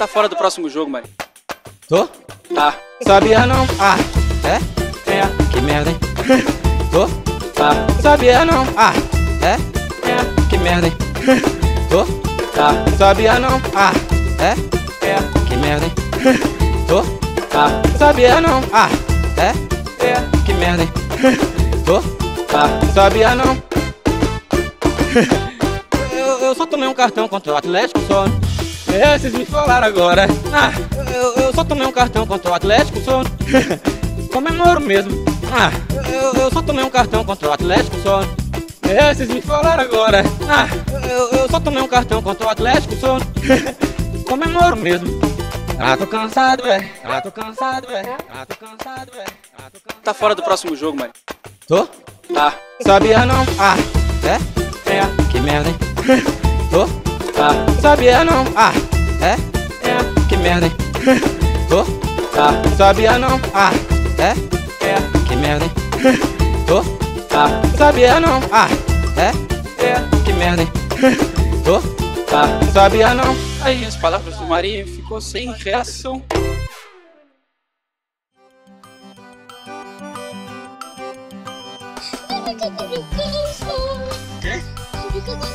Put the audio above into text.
tá fora do próximo jogo, mano. Tô? Tá. Sabia não? Ah, é? É. Que merda, hein? Tô? Tá. Sabia não? Ah, é? É. Que merda, hein? Tô? Tá. Sabia não? Ah, é? É. Que merda, hein? Tô? Tá. Sabia não? Ah, é? É. Que merda, hein? Tô? Tá. Sabia não? eu, eu só tomei um cartão contra o Atlético só. É, vocês me falaram agora. Ah, eu, eu só tomei um cartão contra o Atlético só. Comemoro mesmo. Ah, eu, eu só tomei um cartão contra o Atlético só. É, vocês me falaram agora. Ah, eu, eu só tomei um cartão contra o Atlético só. Comemoro mesmo. Ah, tô cansado, é. Ah, tô cansado, é. Ah, tô cansado, é. Ah, tô cansado. Tá fora do próximo jogo, mano. Tô? Tá. Sabia não? Ah, é? É. Que merda, hein? Tô? Tá. Sabia não? Ah, é? É. Que merda, hein? Tô? Tá. Sabia não? Ah, é? É. Que merda, hein? Tô? Tá. Sabia não? Ah, é? É. Que merda, hein? Tô? Tá. Sabia não? Aí as palavras do Marinho ficou sem reação.